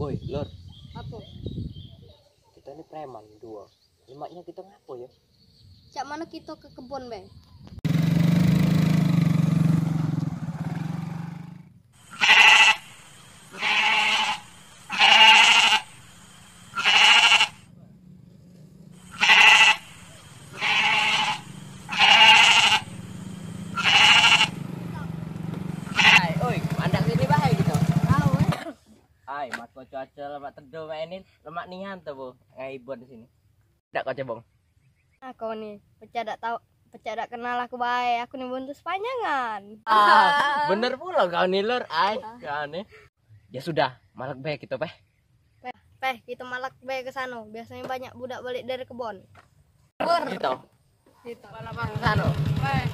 Woi, Lor, Apa? kita ini preman dua. Lemaknya kita ngapo ya? Cak mana kita ke kebun, Bang? Hai, mas kau cuaca lemak teduh mak ini lemak nihan tuh bu, ngaibon di sini. Tidak kau cebong. Aku nih, pecah dak tahu, pecah dak kenal aku baik. Aku nih buntu sepanjangan. Ah, bener pula kau nih Lor. Ai, kau nih. Ya sudah, malak baik kita peh. Peh, peh, kita malak be ke sana. Biasanya banyak budak balik dari kebun. Gitu. Gitu. Sana. Ayo.